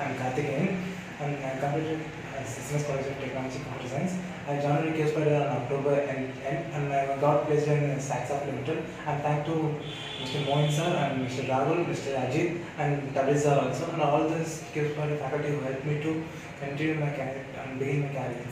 I'm Karthikeyan and I am completed uh, Business College of Technology Computer Science. I joined QSpider the October and, and, and I got placed in Saxop Limited. I'm thank to Mr. Mohan sir and Mr. Rahul, Mr. Ajit and Tabriza also and all this Case the faculty who helped me to continue my career and begin my career.